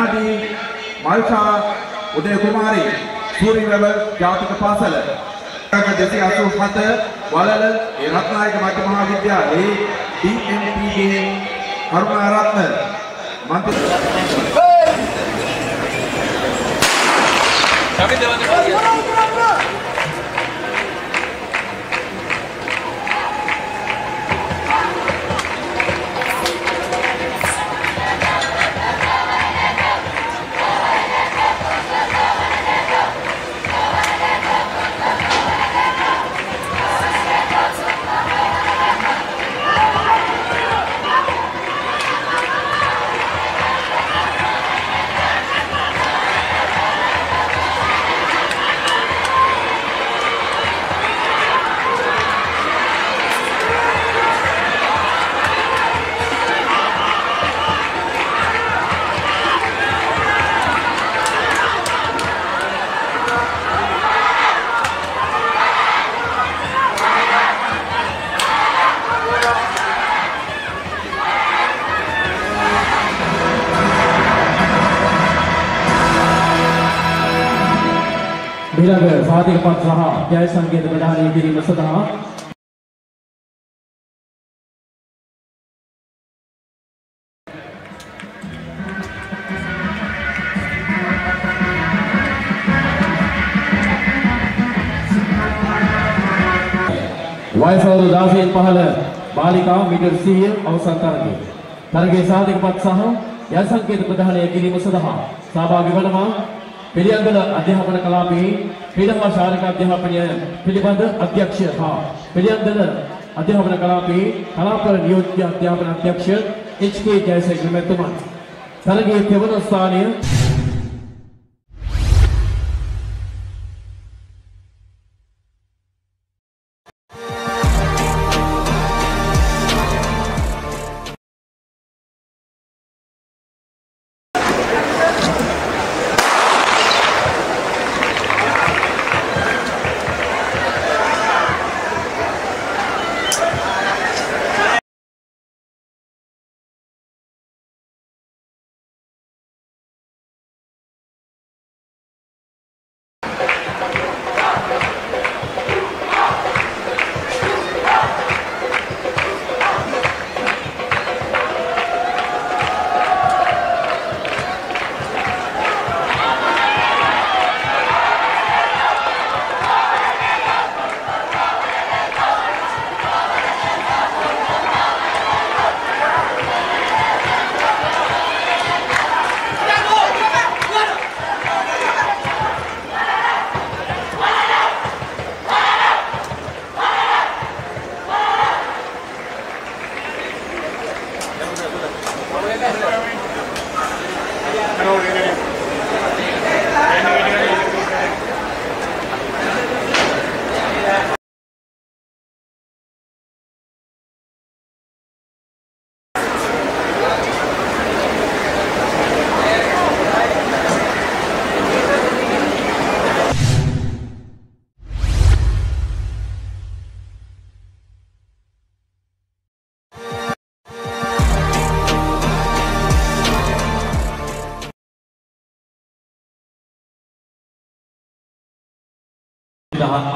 ආදී මල්ෂා උදය කුමාරී සූරිවැව ජාතික පාසල. 287 වලල ඒ රත්නායක මධ්‍ය මහා විද්‍යාලයේ DMPගේ කරුණාරත්න මන්ත්‍රී. ඊළඟ සාධකපත් සහ ජය සංකේත ප්‍රදානය කිරීම සඳහා වයස අවුරුදු 16න් පහළ බාලිකාව මීටර් 100 අවසන් තරගය. තරගයේ සාධකපත් සහ ජය සංකේත ප්‍රදානය කිරීම සඳහා සහභාගී වනවා පිළියන්දල අධ්‍යාපන කලාපයේ ක්‍රීඩා ශාරීරික අධ්‍යාපනය පිළිබඳ අධ්‍යක්ෂ හා පිළියන්දල අධ්‍යාපන කලාපයේ කලාප නියෝජ්‍ය අධ්‍යාපන අධ්‍යක්ෂ එච්.කේ ජයසේකර මැතිතුමන් තරගයේ තෙවන ස්ථානය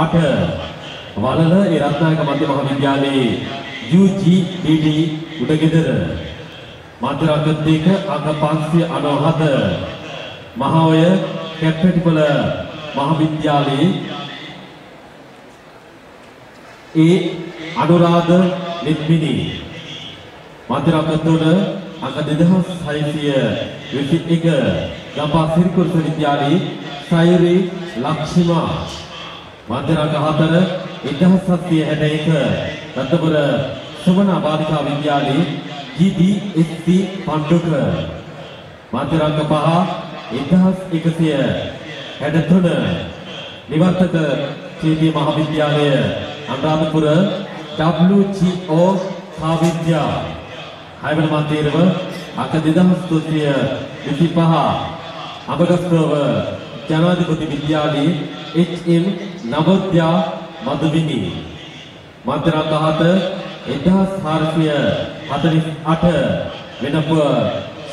අට. වලල ඒ රත්නායක මධ්‍ය මහා විද්‍යාලයේ UGDD උඩගෙදර. මධ්‍ය රංග දෙක අංග 597 මහාවය කැප්පෙටිපොළ මහා විද්‍යාලයේ ඒ අනුරාධ නිත්මිනි මධ්‍ය රංග තුන අංග 2621 ගම්පහ සිරිකුරුස විද්‍යාලයේ සයුරි ලක්ෂිමා. මධ්‍යරංග 4 1761 රත්නපුර ශ්‍රවණ බාලිකා විද්‍යාලයේ GDSC පණ්ඩුක මධ්‍යරංග 5 1163 නිවර්තක චේතිය මහාවිද්‍යාලය අනුරාධපුර WGO කාවිද්‍යා. හයවන මන්තිරව අක 2325 අබගස්තව ජනාධිපති විද්‍යාලයේ HM නවෝදයා මදුවිනි. මන්ත්‍රාංග 7 1448 වෙනපුව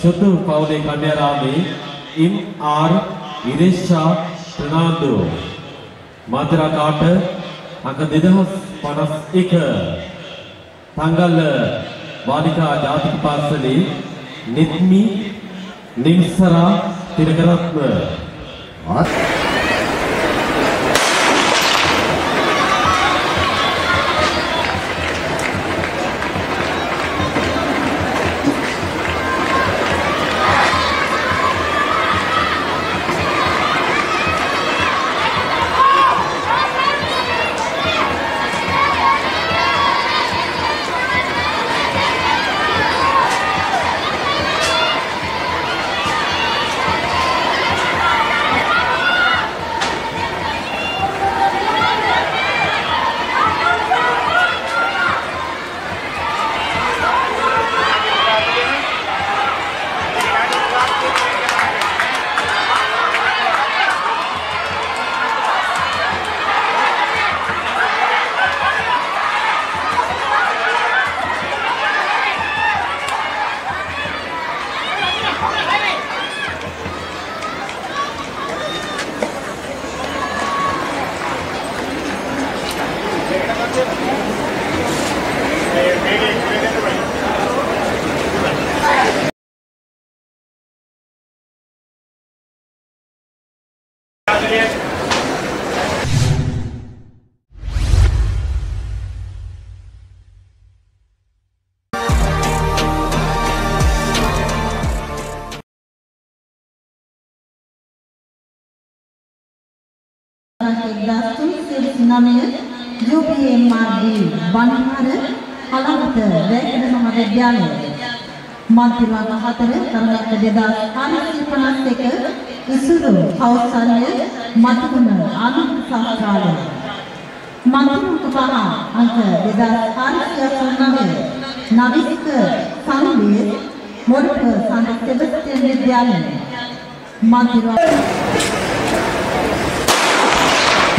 සුදු පවුලේ කන්‍යාරාමේ ඉම් ආර් ඉරේෂා ප්‍රනාන්දු. මාතරකාට අංක 2051 තංගල්ල වානිකා ජාතික පාසලේ Nithmi Nimsara තිරකරත්න Ahlak Dastu Sırf Namir UPMRD බණහර හලවත වැයකඩ මහාවිද්‍යාලය. මන්ත්‍රීවරණ හතර තරඟක 2551 ඉසුරු කෞසල්‍ය මතුකුණ ආනන්ද ශාස්ත්‍රාලය මන්ත්‍රීවරණ පහ අංක 2489 නවිස්ක සංවේද මොඩක සංඝ සෙබස්තියන් විද්‍යාලය. මන්ත්‍රීවරණ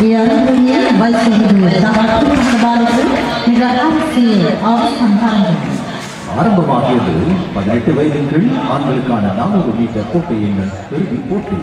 Yarınlıya Baysuhudu'ya தங்களுக்கு தபாலுக்கு மிக ஆசையை ஆசம்பாரம் ஆரம்பமாகியது பதினெட்டு வயதுகள் ஆண்களுக்கான நானூறு மீட்டர் கோட்டையின் இறுதிப் போட்டி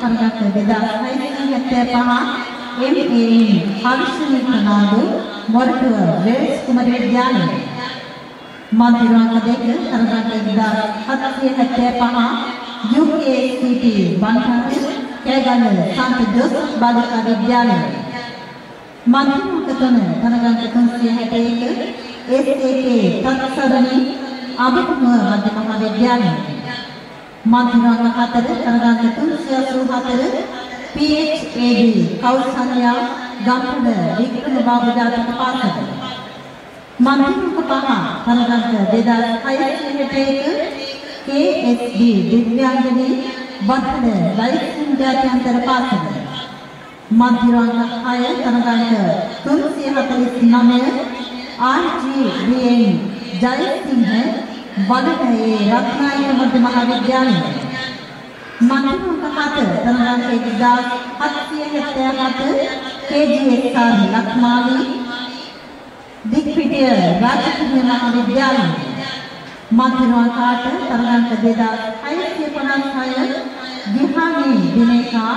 තරගක 2675 MAN හර්ෂණීකනාදු මොරටුව වේස් කුමර විද්‍යාලය මන්ත්‍රීවරණ දෙක තරගක 2775 UKCT බන්හාර කෑගල්ල සන්ත ජෝසප් බාලිකා විද්‍යාලය මන්ත්‍රීවරණ තුන තරගක 361 SAK තත්සරණී අභිමුඛ මධ්‍ය මහා විද්‍යාලය මන්ත්‍රණ හතර තරගාංක 384 PHAD කෞසල්‍යා ගම්පද වික්‍රම බාබු ජාතක පාසල මන්ත්‍රණ පහ තරගාංක 2661 KSD දිව්‍යාංගනී වත්තන ලයිසන් ජාත්‍යන්තර පාසල මන්ත්‍රණ 6 තරගාංක 349 RGBN ජයසිංහ වඩනයේ රත්නායක මධ්‍ය මහාවිද්‍යාලය. මන්ත්‍රක හත තරගාංක 1777 KGSR ලක්මාලි දික්පිටිය රාජකීය මහාවිද්‍යාලය මන්ත්‍රණ කාට තරගාංක 2650 256 ගිහානි දිනේකා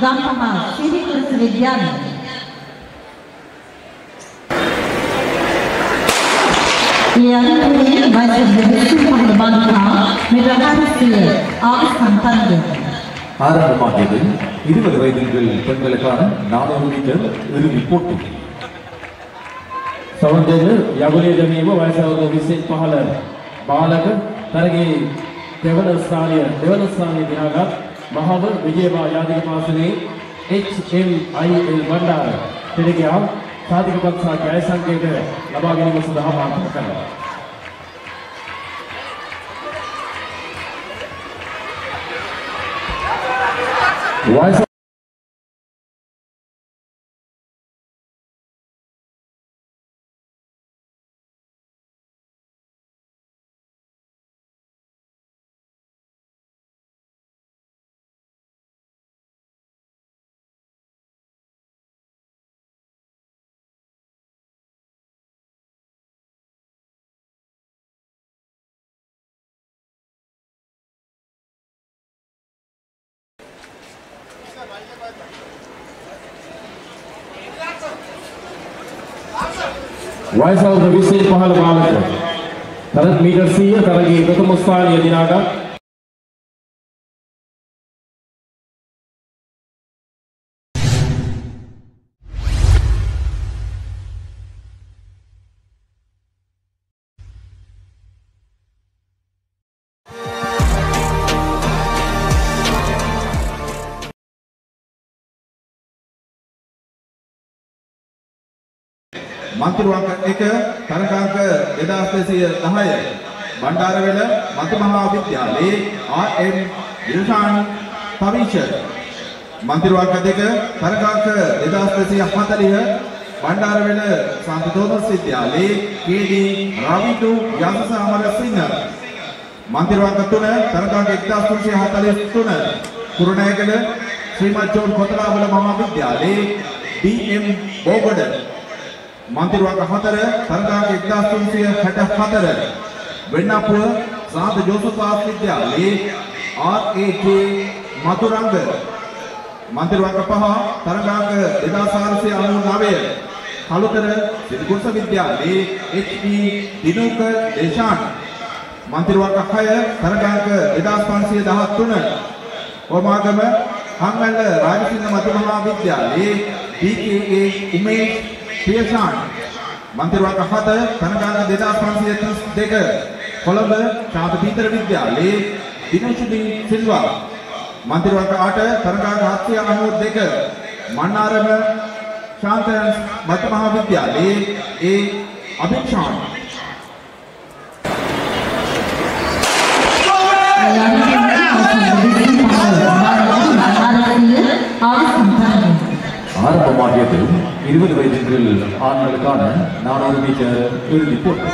ගම්පහ ශ්‍රීකෘෂ්ණ විද්‍යාලය Yang wajib bersyukur bangsa Medahariya Awasan Tanda ஆரம்பமாகியது இருபது வயதில் பெண்களுக்கான நானூறு மீட்டர் இறுதிப் போட்டி සවන් දෙන්න යගුලේ දැමීම වයස අවුරුදු 25 බාලක තරගේ දෙවන ස්ථානය දෙවන ස්ථානය දිනාගත් මහව විජේබා යාදික පාසලේ HMIL බණ්ඩාර පිළිගියා සාධිකපත් සහ ජය සංකේත ලබා ගැනීම සඳහා මාර්ග කරනවා. වයස වයස අවුරුදු 25 බාලක. තරත් මීටර් 100 තරගේ ප්‍රථම ස්ථානය දිනාගත් මන්තිරුවන්ක 1 තරකාංක 2210 බණ්ඩාරවැල මතු මහා විද්‍යාලයේ ආර්.එම්. දිල්ෂාන් පවිෂර් මන්තිරුවන්ක 2 තරකාංක 2240 බණ්ඩාරවැල සාන්ත තෝමස් විද්‍යාලයේ කේ.ඩී. රවිදු යසස අමරසිංහ මන්තිරුවන්ක 3 තරකාංක 1343 කුරුණෑගල ශ්‍රීමත් ජෝන් කොතලාවල මහා විද්‍යාලයේ ඩී.එම්. බෝගොඩ මන්තිරුවක 4 තරගාංක 1364 වෙන්නපුව සාන්ත ජෝසප් විද්‍යාලයේ ආර්.ඒ.ජේ මතුරංග මන්තිරුවක 5 තරගාංක 2499 කලුතර සිරිගුස්ස විද්‍යාලයේ එච්.පී. දිනුක දේශාන් මන්තිරුවක 6 තරගාංක 2513 කොමාගම හංගල්ල රාජසිංහ මතුමහා විද්‍යාලයේ ඩී.කේ.ඒ. උමේෂ් පියසාන් මන්තිරුවක 7 තනගාන 2532 කොළඹ ශාන්ත පීතර විද්‍යාලයේ දිනේෂ්දී සිල්වා මන්තිරුවක 8 තනගාන 792 මන්නාරම ශාන්ත මතුමහා විද්‍යාලයේ ඒ අභික්ෂාන් Awasan ஆரம்பமாகியது இருபது வயதில் ஆண்களுக்கான நானூறு மீட்டர் இறுதிப் போட்டி.